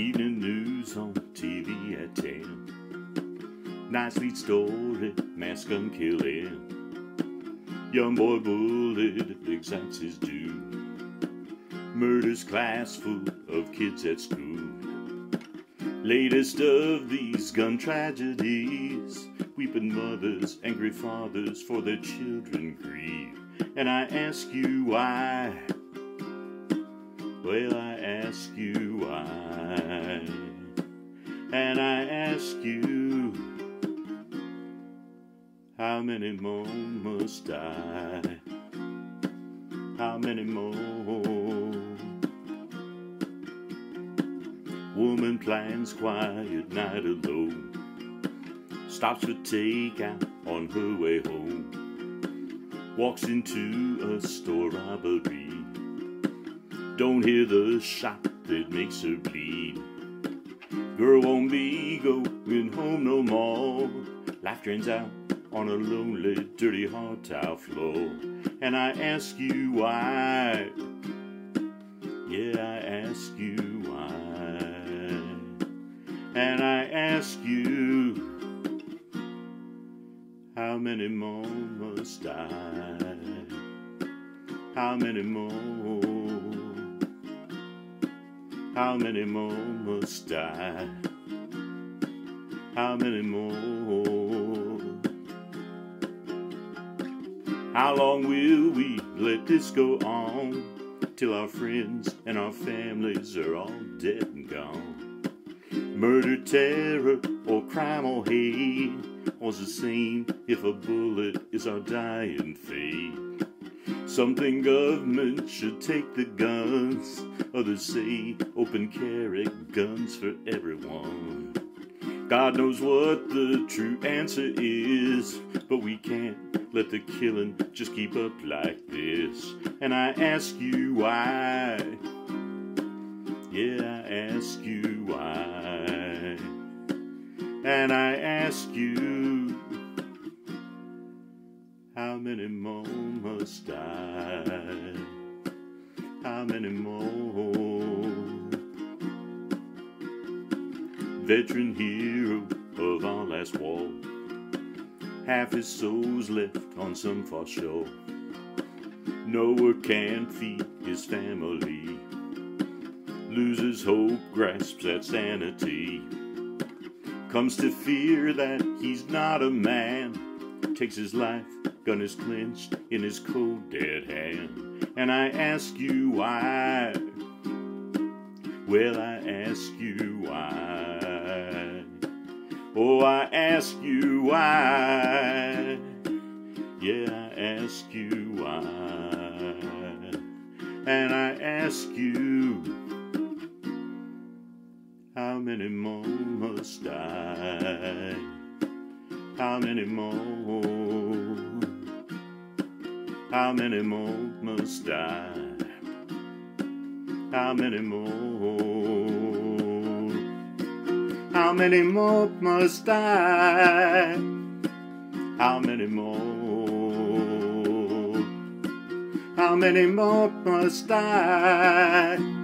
Evening news on TV at 10. Nice sweet story, mass gun killing. Young boy bullied exacts his due. Murders class full of kids at school. Latest of these gun tragedies. Weeping mothers, angry fathers for their children grieve. And I ask you why. Well, I ask you why. And I ask you, how many more must die? How many more? Woman plans quiet night alone. Stops for takeout on her way home. Walks into a store robbery. Don't hear the shot that makes her bleed. Girl won't be going home no more. Life drains out on a lonely, dirty hard tile floor. And I ask you why. Yeah, I ask you why. And I ask you, how many more must die? How many more? How many more must die? How many more? How long will we let this go on? Till our friends and our families are all dead and gone. Murder, terror, or crime or hate was the same if a bullet is our dying fate. Something government should take the guns. Others say open carry guns for everyone. God knows what the true answer is, but we can't let the killing just keep up like this. And I ask you why. Yeah, I ask you why. And I ask you, how many more must die? How many more? Veteran hero of our last war. Half his soul's left on some far shore. Nowhere can feed his family. Loses hope, grasps at sanity. Comes to fear that he's not a man. Takes his life, gun is clenched in his cold dead hand. And I ask you why. Well, I ask you why. Oh, I ask you why. Yeah, I ask you why. And I ask you, how many more must die? How many more? How many more must die? How many more? How many more must die? How many more? How many more must die?